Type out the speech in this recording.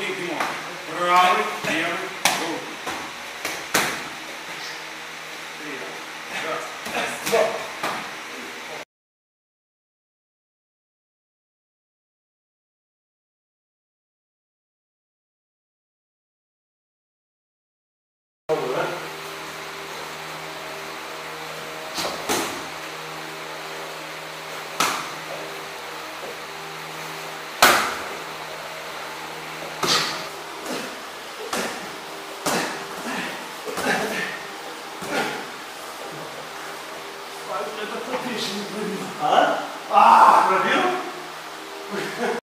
Take him on. Ferrari, Aaron, Faz, mas tá protegido.